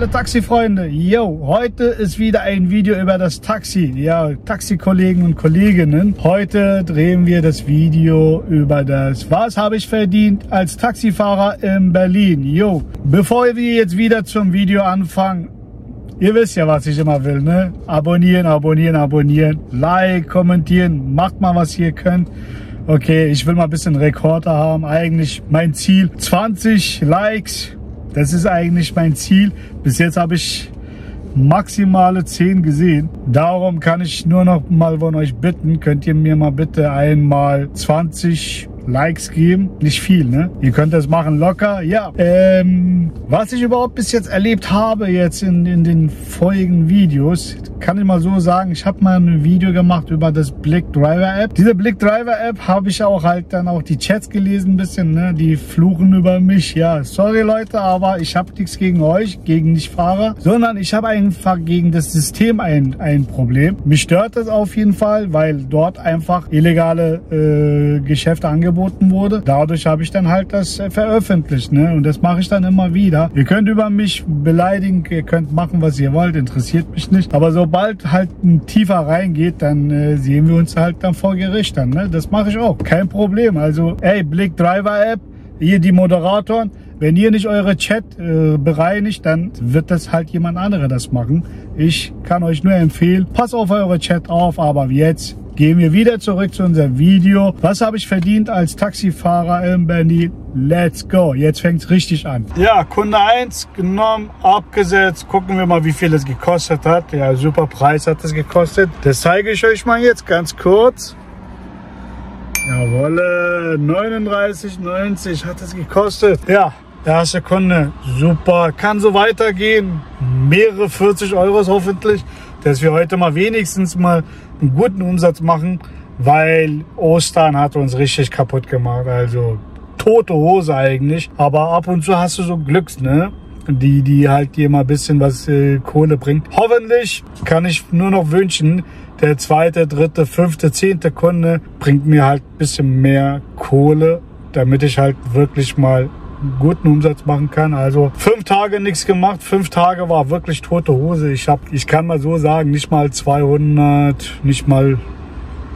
Alle Taxifreunde. Yo, heute ist wieder ein Video über das Taxi. Ja, Taxikollegen und Kolleginnen. Heute drehen wir das Video über das Was habe ich verdient als Taxifahrer in Berlin. Yo, bevor wir jetzt wieder zum Video anfangen, Ihr wisst ja, was ich immer will, ne? Abonnieren, abonnieren, abonnieren, like, kommentieren, macht mal, was ihr könnt. Okay, ich will mal ein bisschen Rekorder haben. Eigentlich mein Ziel 20 Likes. Das ist eigentlich mein Ziel. Bis jetzt habe ich maximale 10 gesehen. Darum kann ich nur noch mal von euch bitten, könnt ihr mir mal bitte einmal 20 Likes geben. Nicht viel, ne? Ihr könnt das machen locker. Ja, ähm, was ich überhaupt bis jetzt erlebt habe, jetzt in, in den folgenden Videos, kann ich mal so sagen, ich habe mal ein Video gemacht über das Blick Driver App. Diese Blick Driver App habe ich auch halt dann auch die Chats gelesen ein bisschen, ne? Die fluchen über mich. Ja, sorry Leute, aber ich habe nichts gegen euch, gegen Nicht-Fahrer, sondern ich habe einfach gegen das System ein, ein Problem. Mich stört das auf jeden Fall, weil dort einfach illegale äh, Geschäfte angeboten wurde. Dadurch habe ich dann halt das äh, veröffentlicht, ne? Und das mache ich dann immer wieder. Ihr könnt über mich beleidigen, ihr könnt machen, was ihr wollt, interessiert mich nicht. Aber so sobald halt ein tiefer reingeht, dann äh, sehen wir uns halt dann vor Gericht dann. Ne? Das mache ich auch, kein Problem. Also, ey, Blick Driver App, hier die Moderatoren, wenn ihr nicht eure Chat äh, bereinigt, dann wird das halt jemand anderer das machen. Ich kann euch nur empfehlen, passt auf eure Chat auf, aber jetzt gehen wir wieder zurück zu unserem Video. Was habe ich verdient als Taxifahrer in Berlin? Let's go. Jetzt fängt es richtig an. Ja, Kunde 1 genommen, abgesetzt. Gucken wir mal, wie viel es gekostet hat. Ja, super Preis hat es gekostet. Das zeige ich euch mal jetzt ganz kurz. Jawolle, 39,90 hat es gekostet. Ja, erste Kunde, super. Kann so weitergehen. Mehrere 40 Euro hoffentlich dass wir heute mal wenigstens mal einen guten Umsatz machen, weil Ostern hat uns richtig kaputt gemacht. Also tote Hose eigentlich. Aber ab und zu hast du so Glücks, ne? Die, die halt dir mal ein bisschen was äh, Kohle bringt. Hoffentlich kann ich nur noch wünschen, der zweite, dritte, fünfte, zehnte Kunde bringt mir halt ein bisschen mehr Kohle, damit ich halt wirklich mal guten Umsatz machen kann. Also fünf Tage nichts gemacht, fünf Tage war wirklich tote Hose. Ich habe, ich kann mal so sagen, nicht mal 200, nicht mal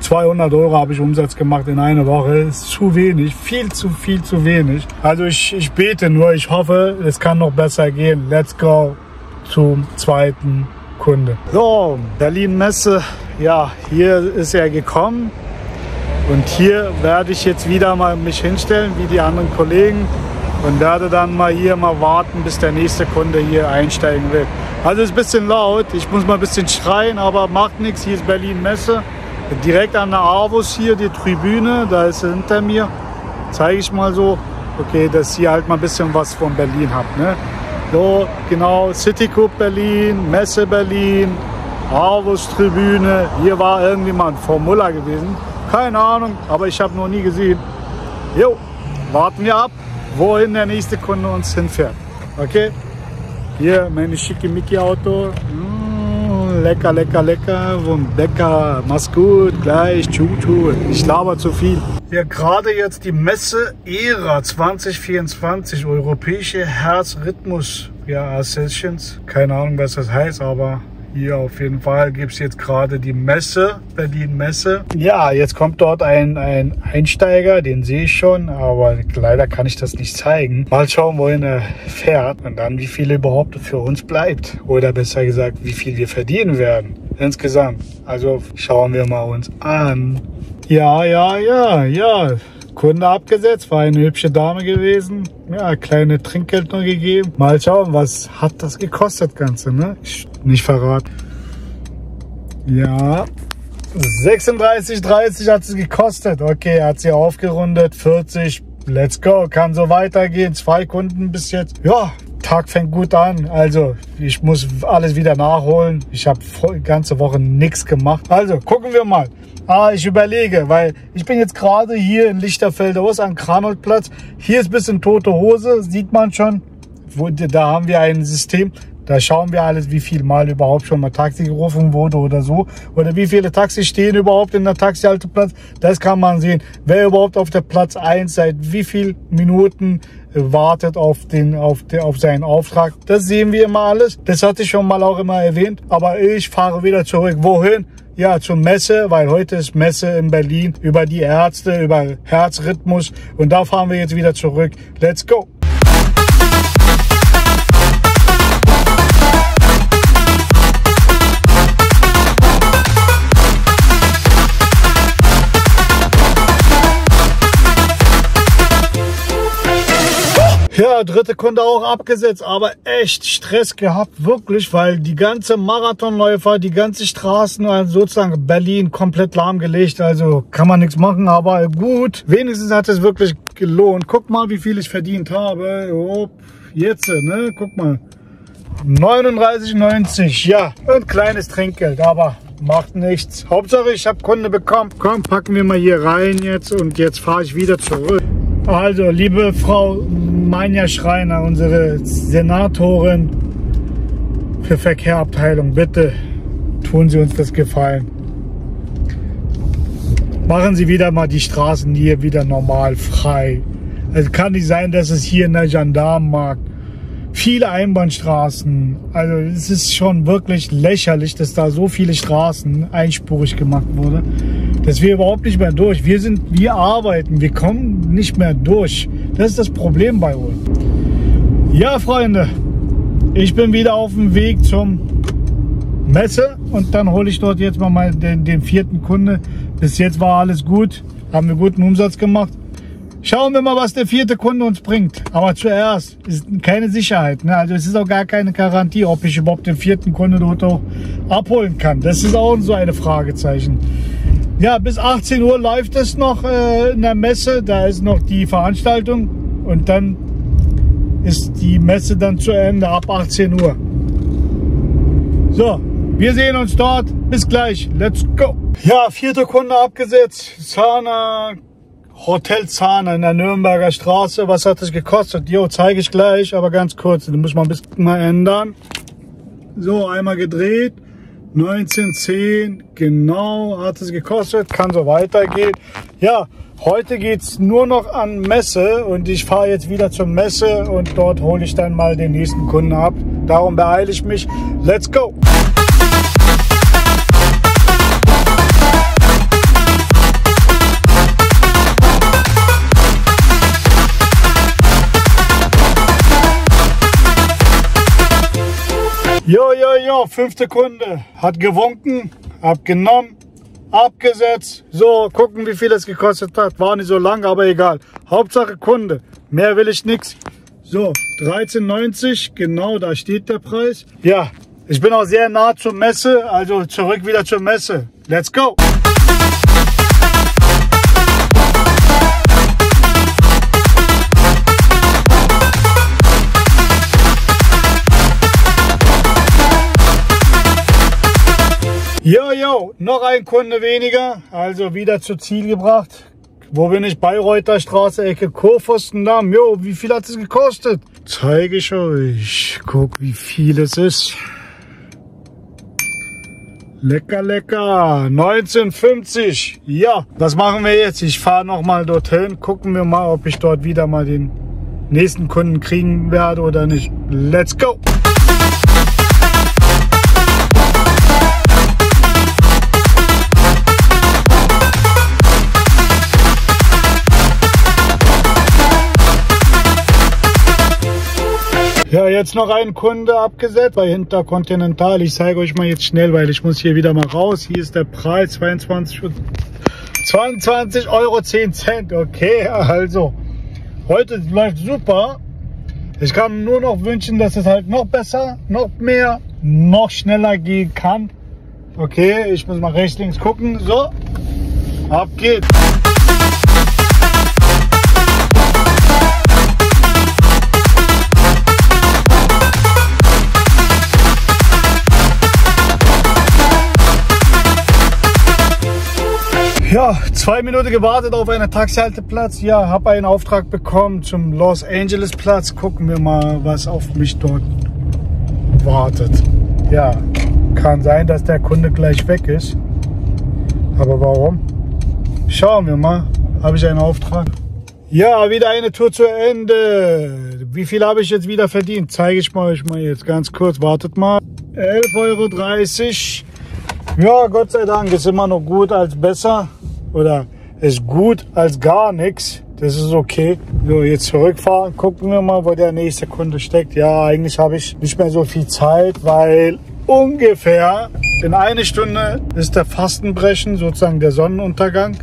200 Euro habe ich Umsatz gemacht in einer Woche. Ist zu wenig, viel zu viel zu wenig. Also ich, ich bete nur, ich hoffe, es kann noch besser gehen. Let's go zum zweiten Kunde. So, Berlin Messe. Ja, hier ist er gekommen. Und hier werde ich jetzt wieder mal mich hinstellen, wie die anderen Kollegen und werde dann mal hier mal warten, bis der nächste Kunde hier einsteigen will. Also ist ein bisschen laut, ich muss mal ein bisschen schreien, aber macht nichts. Hier ist Berlin Messe. Direkt an der Avus hier die Tribüne, da ist hinter mir. Zeige ich mal so, okay, dass ihr halt mal ein bisschen was von Berlin habt. Ne? So, genau, City Cup Berlin, Messe Berlin, Avus Tribüne. Hier war irgendwie mal ein Formular gewesen. Keine Ahnung, aber ich habe noch nie gesehen. Jo, warten wir ab wohin der nächste Kunde uns hinfährt. Okay? Hier meine schicke Mickey Auto. Mmh, lecker, lecker, lecker. Vom. Mach's gut. Gleich. Tschu. Ich laber zu viel. Hier gerade jetzt die Messe ERA 2024. Europäische Herzrhythmus ja, Sessions. Keine Ahnung, was das heißt, aber hier auf jeden Fall gibt es jetzt gerade die Messe, Berlin Messe. Ja, jetzt kommt dort ein, ein Einsteiger, den sehe ich schon, aber leider kann ich das nicht zeigen. Mal schauen, wohin er fährt und dann wie viel überhaupt für uns bleibt. Oder besser gesagt, wie viel wir verdienen werden insgesamt. Also schauen wir mal uns an. Ja, ja, ja, ja. Kunde abgesetzt, war eine hübsche Dame gewesen. Ja, kleine Trinkgeld nur gegeben. Mal schauen, was hat das gekostet Ganze, ne? Ich, nicht verraten. Ja, 36,30 hat es gekostet. Okay, hat sie aufgerundet, 40. Let's go, kann so weitergehen. Zwei Kunden bis jetzt. Ja, Tag fängt gut an. Also ich muss alles wieder nachholen. Ich habe ganze Woche nichts gemacht. Also gucken wir mal. Ah, ich überlege, weil ich bin jetzt gerade hier in Lichterfelde Ost am Kranolplatz. Hier ist ein bisschen tote Hose, sieht man schon. Da haben wir ein System. Da schauen wir alles, wie viel Mal überhaupt schon mal Taxi gerufen wurde oder so. Oder wie viele Taxis stehen überhaupt in der Taxihalteplatz. Das kann man sehen. Wer überhaupt auf der Platz 1 seit wie viel Minuten wartet auf, den, auf, den, auf seinen Auftrag. Das sehen wir immer alles. Das hatte ich schon mal auch immer erwähnt. Aber ich fahre wieder zurück. Wohin? Ja, zur Messe, weil heute ist Messe in Berlin über die Ärzte, über Herzrhythmus. Und da fahren wir jetzt wieder zurück. Let's go! Ja, dritte Kunde auch abgesetzt, aber echt Stress gehabt, wirklich, weil die ganze Marathonläufer, die ganze Straßen, sozusagen Berlin komplett lahmgelegt, also kann man nichts machen, aber gut, wenigstens hat es wirklich gelohnt. Guck mal, wie viel ich verdient habe. Jetzt, ne, guck mal. 39,90, ja, ein kleines Trinkgeld, aber macht nichts. Hauptsache, ich habe Kunde bekommen. Komm, packen wir mal hier rein jetzt und jetzt fahre ich wieder zurück. Also, liebe Frau Manja Schreiner, unsere Senatorin für Verkehrabteilung, bitte tun Sie uns das Gefallen. Machen Sie wieder mal die Straßen hier wieder normal frei. Es kann nicht sein, dass es hier in der Gendarmenmarkt viele Einbahnstraßen. Also es ist schon wirklich lächerlich, dass da so viele Straßen einspurig gemacht wurde, dass wir überhaupt nicht mehr durch. Wir sind, wir arbeiten, wir kommen nicht mehr durch. Das ist das Problem bei uns. Ja, Freunde, ich bin wieder auf dem Weg zum Messe und dann hole ich dort jetzt mal den, den vierten Kunde. Bis jetzt war alles gut, haben wir guten Umsatz gemacht. Schauen wir mal, was der vierte Kunde uns bringt. Aber zuerst ist keine Sicherheit. Ne? Also es ist auch gar keine Garantie, ob ich überhaupt den vierten Kunde dort auch abholen kann. Das ist auch so eine Fragezeichen. Ja, bis 18 Uhr läuft es noch äh, in der Messe. Da ist noch die Veranstaltung und dann ist die Messe dann zu Ende ab 18 Uhr. So, wir sehen uns dort. Bis gleich. Let's go. Ja, vierte Kunde abgesetzt. Zahner Hotel Zahn in der Nürnberger Straße. Was hat es gekostet? Jo, zeige ich gleich, aber ganz kurz. Den muss man ein bisschen mal ändern. So, einmal gedreht. 1910, genau hat es gekostet. Kann so weitergehen. Ja, heute geht's nur noch an Messe und ich fahre jetzt wieder zur Messe und dort hole ich dann mal den nächsten Kunden ab. Darum beeile ich mich. Let's go! Jo, jo, jo, fünfte Kunde. Hat gewunken, abgenommen, abgesetzt. So, gucken, wie viel es gekostet hat. War nicht so lang, aber egal. Hauptsache Kunde. Mehr will ich nichts. So, 13,90, genau, da steht der Preis. Ja, ich bin auch sehr nah zur Messe, also zurück wieder zur Messe. Let's go! Jo, jo, noch ein Kunde weniger, also wieder zu Ziel gebracht. Wo bin ich? Bayreuther Straße, Ecke Kurfürstendamm. Jo, wie viel hat es gekostet? Zeige ich euch. Guck, wie viel es ist. Lecker, lecker. 1950. Ja, was machen wir jetzt? Ich fahre nochmal dorthin. Gucken wir mal, ob ich dort wieder mal den nächsten Kunden kriegen werde oder nicht. Let's go. Ja, jetzt noch ein Kunde abgesetzt bei Intercontinental. Ich zeige euch mal jetzt schnell, weil ich muss hier wieder mal raus. Hier ist der Preis 22, 22 Euro 10 Cent. Okay, also heute läuft super. Ich kann nur noch wünschen, dass es halt noch besser, noch mehr, noch schneller gehen kann. Okay, ich muss mal rechts, links gucken. So, ab geht's. Ja, zwei Minuten gewartet auf einen Taxihalteplatz. Ja, habe einen Auftrag bekommen zum Los Angeles Platz. Gucken wir mal, was auf mich dort wartet. Ja, kann sein, dass der Kunde gleich weg ist. Aber warum? Schauen wir mal. Habe ich einen Auftrag? Ja, wieder eine Tour zu Ende. Wie viel habe ich jetzt wieder verdient? Zeige ich mal euch mal jetzt ganz kurz. Wartet mal. 11,30 Euro. Ja, Gott sei Dank ist immer noch gut als besser. Oder ist gut als gar nichts. Das ist okay. So, jetzt zurückfahren. Gucken wir mal, wo der nächste Kunde steckt. Ja, eigentlich habe ich nicht mehr so viel Zeit, weil ungefähr in eine Stunde ist der Fastenbrechen, sozusagen der Sonnenuntergang.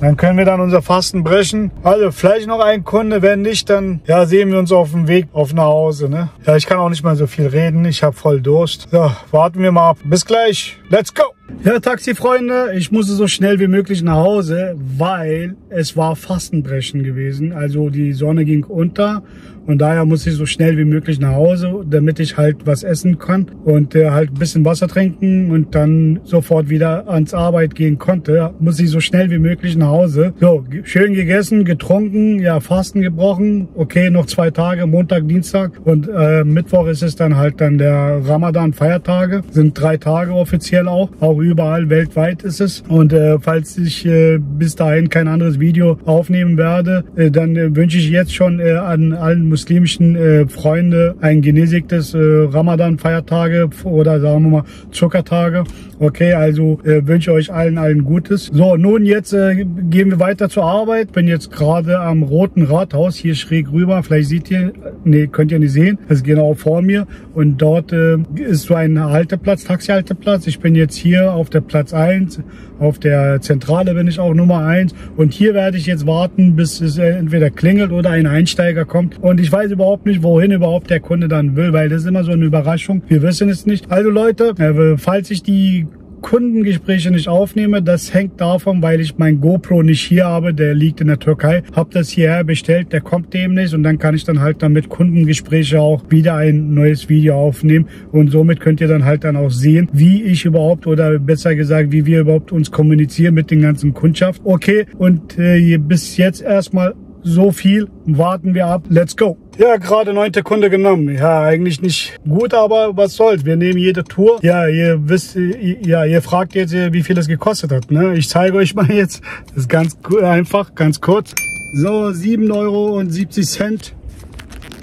Dann können wir dann unser Fasten brechen. Also vielleicht noch ein Kunde, wenn nicht, dann ja, sehen wir uns auf dem Weg auf nach Hause. Ne? Ja, ich kann auch nicht mal so viel reden. Ich habe voll Durst. So, warten wir mal ab. Bis gleich. Let's go. Ja, Taxi-Freunde, ich musste so schnell wie möglich nach Hause, weil es war Fastenbrechen gewesen. Also die Sonne ging unter und daher muss ich so schnell wie möglich nach Hause, damit ich halt was essen kann und äh, halt ein bisschen Wasser trinken und dann sofort wieder ans Arbeit gehen konnte. Muss ich so schnell wie möglich nach Hause. So, schön gegessen, getrunken, ja, Fasten gebrochen. Okay, noch zwei Tage, Montag, Dienstag und äh, Mittwoch ist es dann halt dann der Ramadan, Feiertage. Sind drei Tage offiziell auch. Auch überall weltweit ist es. Und äh, falls ich äh, bis dahin kein anderes Video aufnehmen werde, äh, dann äh, wünsche ich jetzt schon äh, an allen muslimischen äh, Freunde ein genießigtes äh, Ramadan-Feiertage oder sagen wir mal Zuckertage. Okay, also äh, wünsche euch allen allen Gutes. So, nun jetzt äh, gehen wir weiter zur Arbeit. Bin jetzt gerade am Roten Rathaus hier schräg rüber. Vielleicht seht ihr, nee, könnt ihr nicht sehen. Das ist genau vor mir. Und dort äh, ist so ein Halteplatz, Taxihalteplatz. Ich bin jetzt hier auf der Platz 1. Auf der Zentrale bin ich auch Nummer 1. Und hier werde ich jetzt warten, bis es entweder klingelt oder ein Einsteiger kommt. Und ich weiß überhaupt nicht, wohin überhaupt der Kunde dann will, weil das ist immer so eine Überraschung. Wir wissen es nicht. Also Leute, äh, falls ich die Kundengespräche nicht aufnehme, das hängt davon, weil ich mein GoPro nicht hier habe, der liegt in der Türkei. Hab das hierher bestellt, der kommt demnächst und dann kann ich dann halt damit Kundengespräche auch wieder ein neues Video aufnehmen und somit könnt ihr dann halt dann auch sehen, wie ich überhaupt oder besser gesagt, wie wir überhaupt uns kommunizieren mit den ganzen Kundschaft. Okay, und äh, bis jetzt erstmal so viel. Warten wir ab. Let's go. Ja, gerade neunte Kunde genommen. Ja, eigentlich nicht gut, aber was soll's. Wir nehmen jede Tour. Ja, ihr wisst, ja, ihr fragt jetzt, wie viel es gekostet hat. Ne? Ich zeige euch mal jetzt. Das ist ganz einfach, ganz kurz. So, 7,70 Euro.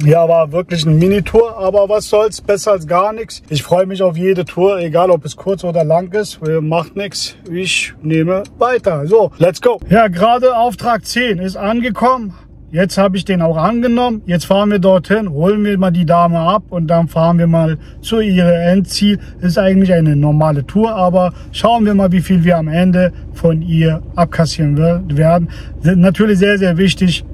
Ja, war wirklich eine Mini-Tour, aber was soll's, besser als gar nichts. Ich freue mich auf jede Tour, egal ob es kurz oder lang ist. Macht nichts, ich nehme weiter. So, let's go. Ja, gerade Auftrag 10 ist angekommen. Jetzt habe ich den auch angenommen. Jetzt fahren wir dorthin, holen wir mal die Dame ab und dann fahren wir mal zu ihrem Endziel. Ist eigentlich eine normale Tour, aber schauen wir mal, wie viel wir am Ende von ihr abkassieren werden. Natürlich sehr, sehr wichtig,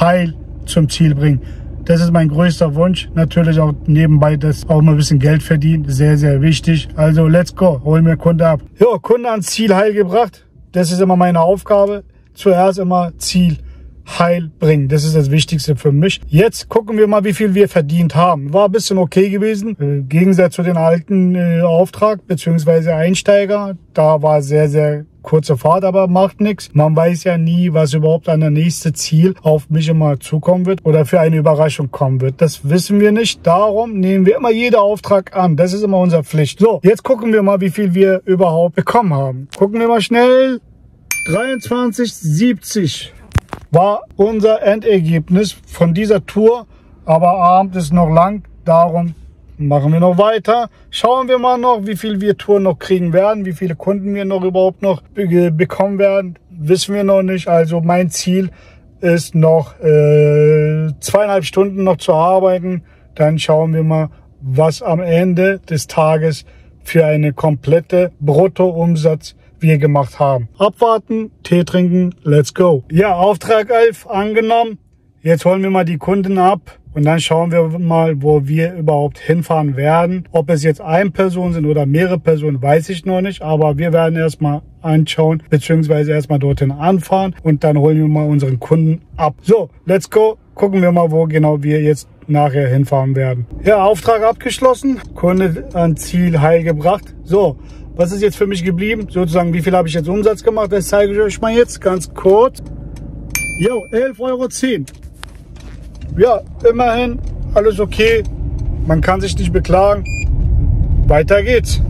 heil zum Ziel bringen. Das ist mein größter Wunsch. Natürlich auch nebenbei das auch mal ein bisschen Geld verdienen. Sehr, sehr wichtig. Also let's go. Holen wir Kunde ab. Ja, Kunde ans Ziel heil gebracht. Das ist immer meine Aufgabe. Zuerst immer Ziel heil bringen. Das ist das Wichtigste für mich. Jetzt gucken wir mal, wie viel wir verdient haben. War ein bisschen okay gewesen. Im Gegensatz zu den alten äh, Auftrag beziehungsweise Einsteiger. Da war sehr, sehr kurze Fahrt, aber macht nichts. Man weiß ja nie, was überhaupt an der nächste Ziel auf mich immer zukommen wird oder für eine Überraschung kommen wird. Das wissen wir nicht. Darum nehmen wir immer jeden Auftrag an. Das ist immer unsere Pflicht. So, jetzt gucken wir mal, wie viel wir überhaupt bekommen haben. Gucken wir mal schnell. 23,70 war unser Endergebnis von dieser Tour. Aber Abend ist noch lang. Darum machen wir noch weiter. Schauen wir mal noch, wie viel wir Touren noch kriegen werden, wie viele Kunden wir noch überhaupt noch bekommen werden. Wissen wir noch nicht. Also mein Ziel ist noch äh, zweieinhalb Stunden noch zu arbeiten. Dann schauen wir mal, was am Ende des Tages für eine komplette Bruttoumsatz wir gemacht haben. Abwarten, Tee trinken, let's go. Ja, Auftrag 11 angenommen. Jetzt holen wir mal die Kunden ab und dann schauen wir mal, wo wir überhaupt hinfahren werden. Ob es jetzt ein Person sind oder mehrere Personen, weiß ich noch nicht. Aber wir werden erstmal anschauen, beziehungsweise erstmal dorthin anfahren und dann holen wir mal unseren Kunden ab. So, let's go. Gucken wir mal, wo genau wir jetzt nachher hinfahren werden. Ja, Auftrag abgeschlossen. Kunde an Ziel heil gebracht. So, was ist jetzt für mich geblieben? Sozusagen, wie viel habe ich jetzt Umsatz gemacht? Das zeige ich euch mal jetzt ganz kurz. Jo, 11,10 Euro ja, immerhin alles okay. Man kann sich nicht beklagen. weiter geht's.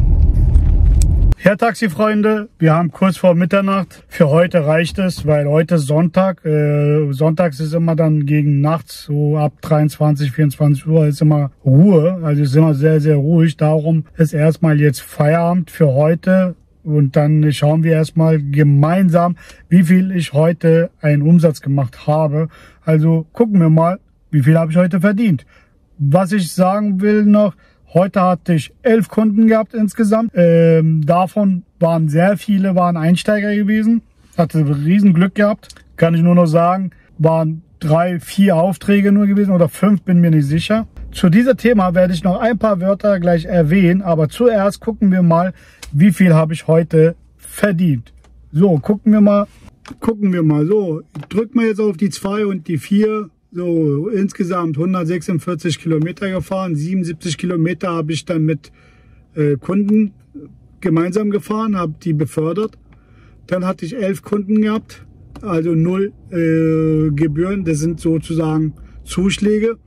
Ja, Taxifreunde, wir haben kurz vor Mitternacht. Für heute reicht es, weil heute ist Sonntag. Äh, sonntags ist immer dann gegen nachts, so ab 23, 24 Uhr ist immer Ruhe. Also ist immer sehr, sehr ruhig. Darum ist erstmal jetzt Feierabend für heute. Und dann schauen wir erstmal gemeinsam, wie viel ich heute einen Umsatz gemacht habe. Also gucken wir mal, wie viel habe ich heute verdient. Was ich sagen will noch, Heute hatte ich elf Kunden gehabt insgesamt. Ähm, davon waren sehr viele waren Einsteiger gewesen. Hatte riesen Glück gehabt. Kann ich nur noch sagen, waren drei, vier Aufträge nur gewesen oder fünf, bin mir nicht sicher. Zu diesem Thema werde ich noch ein paar Wörter gleich erwähnen, aber zuerst gucken wir mal, wie viel habe ich heute verdient. So, gucken wir mal, gucken wir mal. So, drück mal jetzt auf die zwei und die vier so, insgesamt 146 Kilometer gefahren. 77 Kilometer habe ich dann mit äh, Kunden gemeinsam gefahren, habe die befördert. Dann hatte ich elf Kunden gehabt, also null äh, Gebühren. Das sind sozusagen Zuschläge.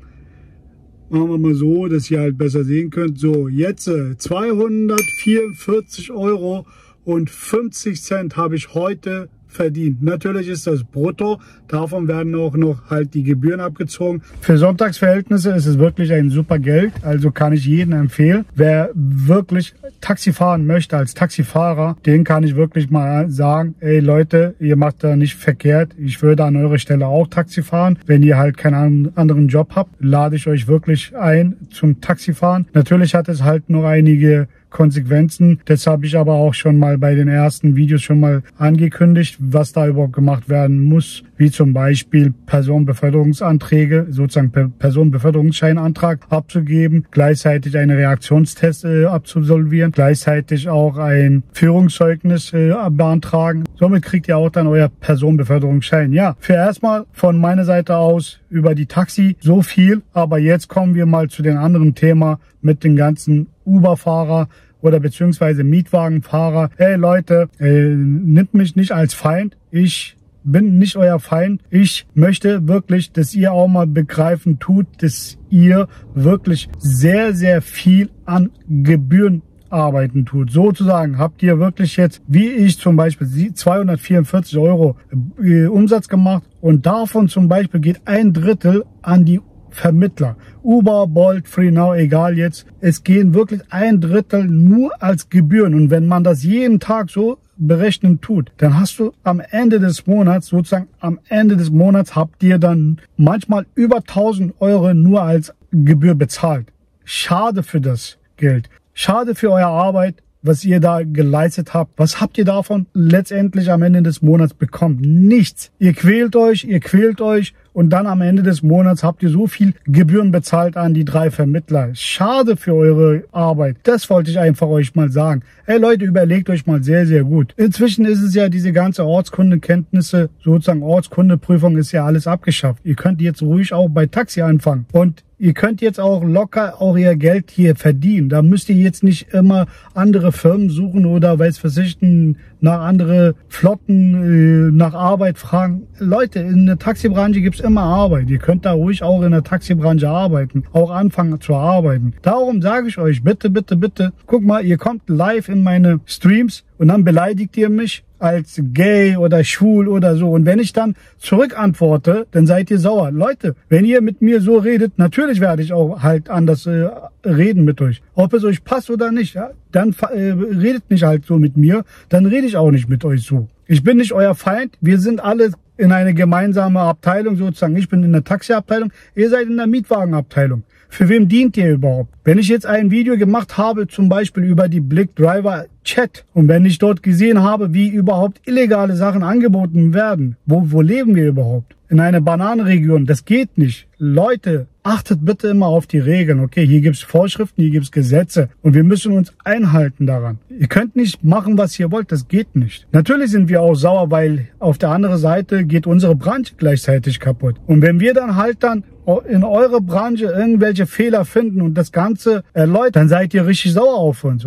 Machen wir mal so, dass ihr halt besser sehen könnt. So, jetzt äh, 244 Euro und 50 Cent habe ich heute verdient. Natürlich ist das brutto, davon werden auch noch halt die Gebühren abgezogen. Für Sonntagsverhältnisse ist es wirklich ein super Geld, also kann ich jedem empfehlen. Wer wirklich Taxi fahren möchte als Taxifahrer, den kann ich wirklich mal sagen, ey Leute, ihr macht da nicht verkehrt. Ich würde an eurer Stelle auch Taxi fahren. Wenn ihr halt keinen anderen Job habt, lade ich euch wirklich ein zum Taxifahren. Natürlich hat es halt noch einige Konsequenzen. Das habe ich aber auch schon mal bei den ersten Videos schon mal angekündigt, was da überhaupt gemacht werden muss, wie zum Beispiel Personenbeförderungsanträge, sozusagen Personenbeförderungsscheinantrag abzugeben, gleichzeitig eine Reaktionstest äh, absolvieren, gleichzeitig auch ein Führungszeugnis äh, beantragen. Somit kriegt ihr auch dann euer Personenbeförderungsschein. Ja, für erstmal von meiner Seite aus über die Taxi so viel, aber jetzt kommen wir mal zu den anderen Thema mit den ganzen Uber-Fahrer oder beziehungsweise Mietwagenfahrer. Hey Leute, äh, nimmt mich nicht als Feind. Ich bin nicht euer Feind. Ich möchte wirklich, dass ihr auch mal begreifen tut, dass ihr wirklich sehr, sehr viel an Gebühren arbeiten tut. Sozusagen habt ihr wirklich jetzt, wie ich zum Beispiel, 244 Euro äh, Umsatz gemacht und davon zum Beispiel geht ein Drittel an die Vermittler. Uber, Bolt, FreeNow, egal jetzt. Es gehen wirklich ein Drittel nur als Gebühren. Und wenn man das jeden Tag so berechnen tut, dann hast du am Ende des Monats, sozusagen am Ende des Monats habt ihr dann manchmal über 1000 Euro nur als Gebühr bezahlt. Schade für das Geld. Schade für eure Arbeit was ihr da geleistet habt. Was habt ihr davon letztendlich am Ende des Monats bekommen? Nichts. Ihr quält euch, ihr quält euch und dann am Ende des Monats habt ihr so viel Gebühren bezahlt an die drei Vermittler. Schade für eure Arbeit. Das wollte ich einfach euch mal sagen. Ey Leute, überlegt euch mal sehr, sehr gut. Inzwischen ist es ja diese ganze Ortskundekenntnisse, sozusagen Ortskundeprüfung ist ja alles abgeschafft. Ihr könnt jetzt ruhig auch bei Taxi anfangen. Und Ihr könnt jetzt auch locker auch ihr Geld hier verdienen. Da müsst ihr jetzt nicht immer andere Firmen suchen oder weiß versichten nach andere Flotten, äh, nach Arbeit fragen. Leute, in der Taxibranche gibt's immer Arbeit. Ihr könnt da ruhig auch in der Taxibranche arbeiten, auch anfangen zu arbeiten. Darum sage ich euch, bitte, bitte, bitte, guck mal, ihr kommt live in meine Streams und dann beleidigt ihr mich als gay oder schwul oder so. Und wenn ich dann zurückantworte, dann seid ihr sauer. Leute, wenn ihr mit mir so redet, natürlich werde ich auch halt anders äh, reden mit euch. Ob es euch passt oder nicht, ja, dann äh, redet nicht halt so mit mir, dann rede ich auch nicht mit euch so. Ich bin nicht euer Feind, wir sind alle in eine gemeinsame Abteilung sozusagen. Ich bin in der Taxiabteilung, ihr seid in der Mietwagenabteilung. Für wem dient ihr überhaupt? Wenn ich jetzt ein Video gemacht habe, zum Beispiel über die Blick Driver Chat und wenn ich dort gesehen habe, wie überhaupt illegale Sachen angeboten werden, wo, wo leben wir überhaupt? In einer Bananenregion, das geht nicht. Leute, achtet bitte immer auf die Regeln. Okay, hier gibt's Vorschriften, hier gibt's Gesetze und wir müssen uns einhalten daran. Ihr könnt nicht machen, was ihr wollt, das geht nicht. Natürlich sind wir auch sauer, weil auf der anderen Seite geht unsere Branche gleichzeitig kaputt. Und wenn wir dann halt dann in eurer Branche irgendwelche Fehler finden und das Ganze erläutern, dann seid ihr richtig sauer auf uns.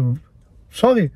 Sorry,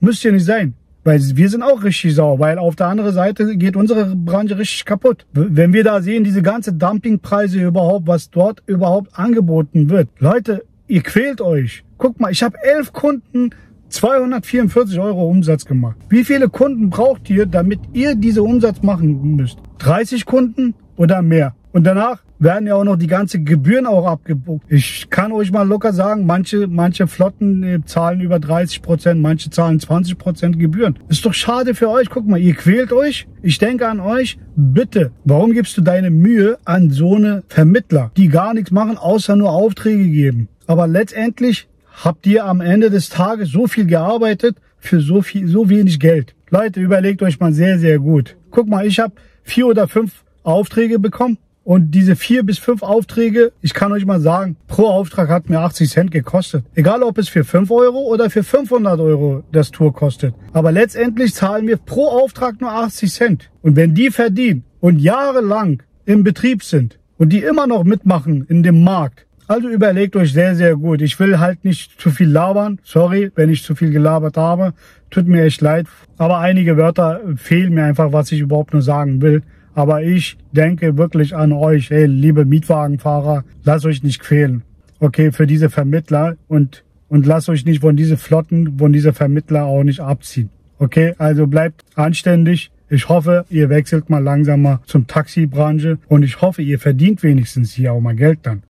müsst ihr nicht sein. Weil wir sind auch richtig sauer, weil auf der anderen Seite geht unsere Branche richtig kaputt. Wenn wir da sehen, diese ganze Dumpingpreise überhaupt, was dort überhaupt angeboten wird. Leute, ihr quält euch. Guck mal, ich habe elf Kunden, 244 Euro Umsatz gemacht. Wie viele Kunden braucht ihr, damit ihr diese Umsatz machen müsst? 30 Kunden oder mehr? Und danach werden ja auch noch die ganze Gebühren auch abgebucht. Ich kann euch mal locker sagen, manche, manche Flotten äh, zahlen über 30 Prozent, manche zahlen 20 Prozent Gebühren. Ist doch schade für euch. Guck mal, ihr quält euch. Ich denke an euch. Bitte, warum gibst du deine Mühe an so eine Vermittler, die gar nichts machen, außer nur Aufträge geben? Aber letztendlich habt ihr am Ende des Tages so viel gearbeitet für so viel, so wenig Geld. Leute, überlegt euch mal sehr, sehr gut. Guck mal, ich habe vier oder fünf Aufträge bekommen und diese vier bis fünf Aufträge, ich kann euch mal sagen, pro Auftrag hat mir 80 Cent gekostet. Egal ob es für 5 Euro oder für 500 Euro das Tour kostet. Aber letztendlich zahlen wir pro Auftrag nur 80 Cent. Und wenn die verdienen und jahrelang im Betrieb sind und die immer noch mitmachen in dem Markt, also überlegt euch sehr, sehr gut. Ich will halt nicht zu viel labern. Sorry, wenn ich zu viel gelabert habe. Tut mir echt leid. Aber einige Wörter fehlen mir einfach, was ich überhaupt nur sagen will. Aber ich denke wirklich an euch, hey, liebe Mietwagenfahrer, lasst euch nicht quälen. Okay, für diese Vermittler und, und lasst euch nicht von diese Flotten, von diese Vermittler auch nicht abziehen. Okay, also bleibt anständig. Ich hoffe, ihr wechselt mal langsam mal zum Taxibranche und ich hoffe, ihr verdient wenigstens hier auch mal Geld dann.